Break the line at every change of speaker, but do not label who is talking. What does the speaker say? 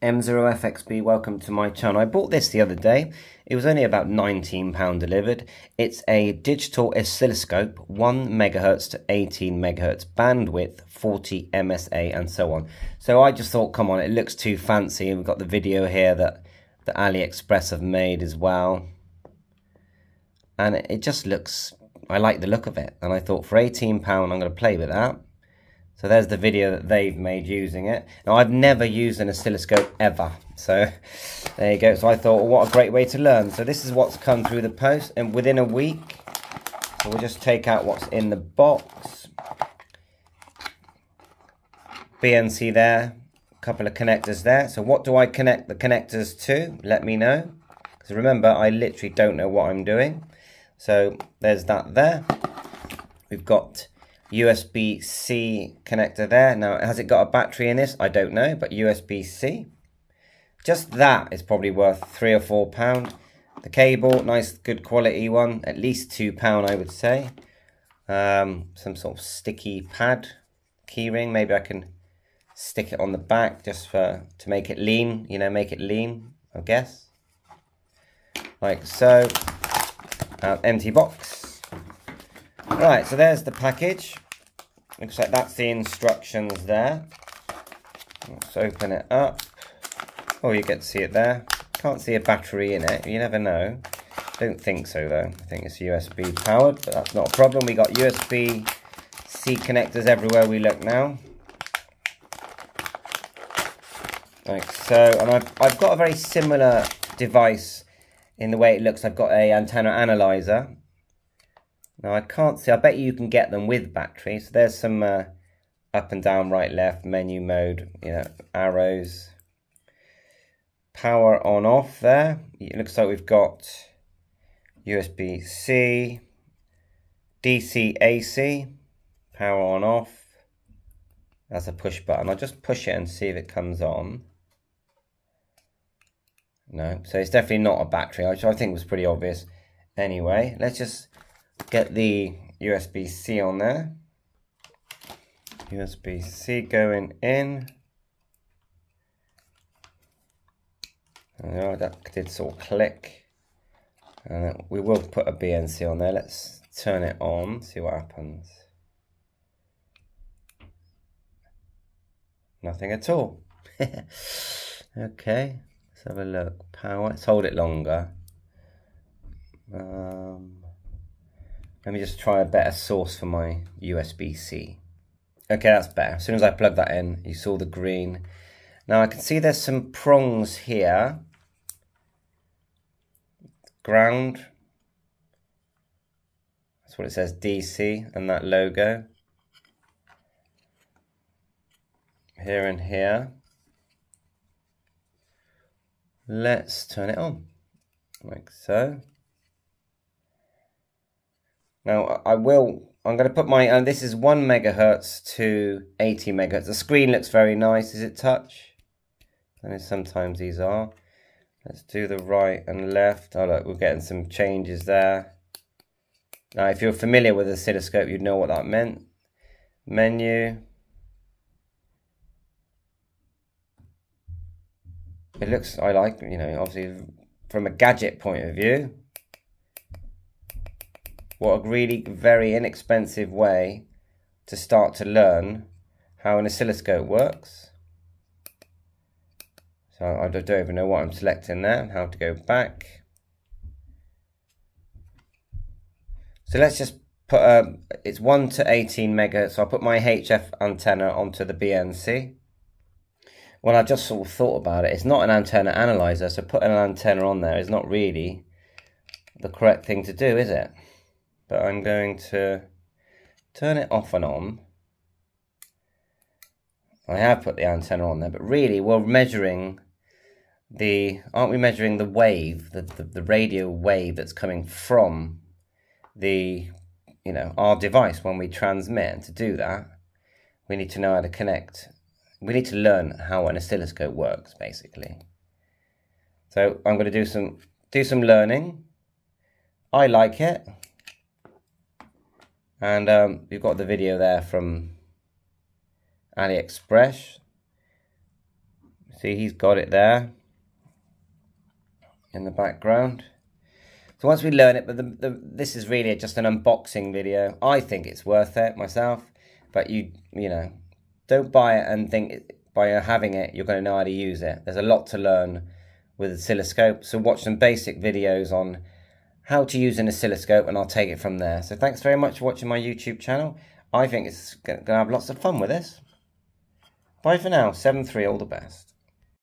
M0FXB, welcome to my channel. I bought this the other day. It was only about £19 delivered. It's a digital oscilloscope, 1 megahertz to 18 megahertz bandwidth, 40 MSA and so on. So I just thought, come on, it looks too fancy. We've got the video here that the AliExpress have made as well. And it just looks, I like the look of it. And I thought for £18, I'm going to play with that. So there's the video that they've made using it. Now I've never used an oscilloscope ever. So there you go. So I thought, well, what a great way to learn. So this is what's come through the post and within a week. So we'll just take out what's in the box. BNC there, a couple of connectors there. So what do I connect the connectors to? Let me know. Because remember, I literally don't know what I'm doing. So there's that there. We've got USB-C connector there. Now, has it got a battery in this? I don't know, but USB-C. Just that is probably worth three or four pound. The cable, nice, good quality one, at least two pound, I would say. Um, some sort of sticky pad keyring. Maybe I can stick it on the back just for to make it lean. You know, make it lean. I guess. Like so. Uh, empty box. Right, so there's the package. Looks like that's the instructions there. Let's open it up. Oh, you get to see it there. Can't see a battery in it. You never know. Don't think so, though. I think it's USB powered, but that's not a problem. We got USB-C connectors everywhere we look now. Like so, and I've, I've got a very similar device in the way it looks. I've got a antenna analyzer now I can't see, I bet you can get them with battery. So there's some uh, up and down, right, left, menu mode, you know, arrows. Power on off there. It looks like we've got USB-C, DC AC, power on off. That's a push button. I'll just push it and see if it comes on. No, so it's definitely not a battery, which I think was pretty obvious. Anyway, let's just get the USB-C on there. USB-C going in. Oh, that did sort of click. And we will put a BNC on there. Let's turn it on, see what happens. Nothing at all. okay, let's have a look. Power, let's hold it longer. Um, let me just try a better source for my USB-C. Okay, that's better. As soon as I plug that in, you saw the green. Now I can see there's some prongs here. Ground. That's what it says, DC, and that logo. Here and here. Let's turn it on, like so. Now I will, I'm going to put my, and this is 1 megahertz to 80 megahertz. The screen looks very nice. Is it touch? And sometimes these are. Let's do the right and left. Oh look, we're getting some changes there. Now if you're familiar with the oscilloscope, you'd know what that meant. Menu. It looks, I like, you know, obviously from a gadget point of view, what a really very inexpensive way to start to learn how an oscilloscope works. So I don't even know what I'm selecting there, how to go back. So let's just put, a, um, it's 1 to 18 megahertz, so I'll put my HF antenna onto the BNC. Well, I just sort of thought about it. It's not an antenna analyzer, so putting an antenna on there is not really the correct thing to do, is it? But I'm going to turn it off and on. I have put the antenna on there, but really we're measuring the, aren't we measuring the wave, the, the, the radio wave that's coming from the, you know, our device when we transmit. And to do that, we need to know how to connect. We need to learn how an oscilloscope works, basically. So I'm going to do some do some learning. I like it. And um, we've got the video there from AliExpress. See, he's got it there in the background. So once we learn it, but the, the, this is really just an unboxing video. I think it's worth it myself, but you you know, don't buy it and think by having it you're going to know how to use it. There's a lot to learn with oscilloscope. So watch some basic videos on how to use an oscilloscope and I'll take it from there. So thanks very much for watching my YouTube channel. I think it's going to have lots of fun with this. Bye for now. 7-3, all the best.